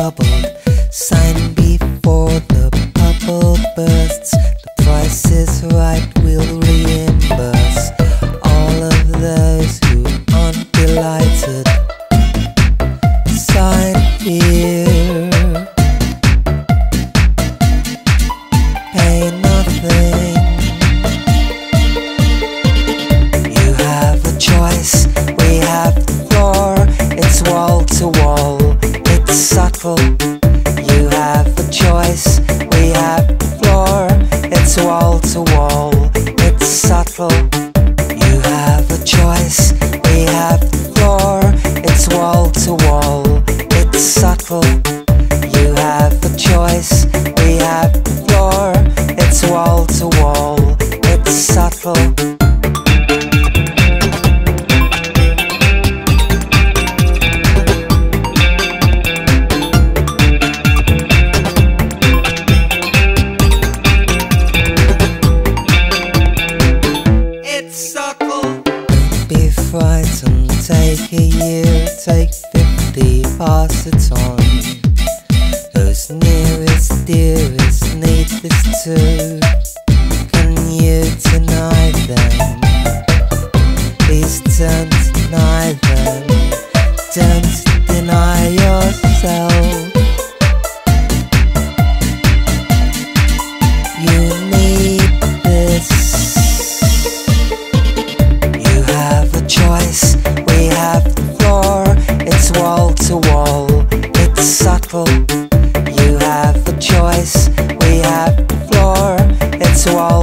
trouble. Sign fifty, pass it on. Those nearest, dearest, need this too. Can you deny them? It's wall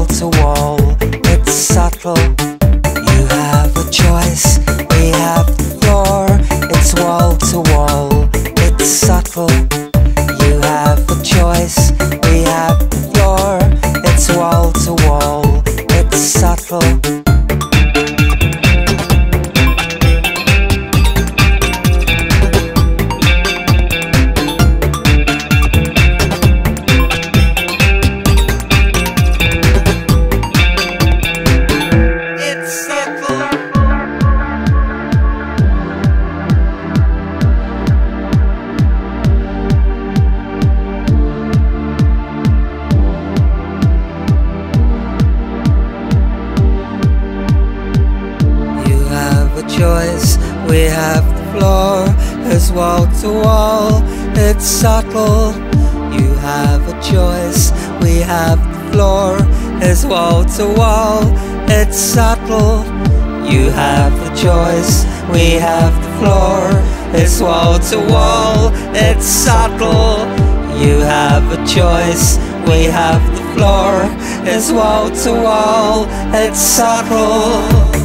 choice, we have the floor, it's wall to wall, it's subtle. You have a choice, we have the floor, it's wall to wall, it's subtle. You have the choice, we have the floor, it's wall to wall, it's subtle. You have a choice, we have the floor, it's wall to wall, it's subtle.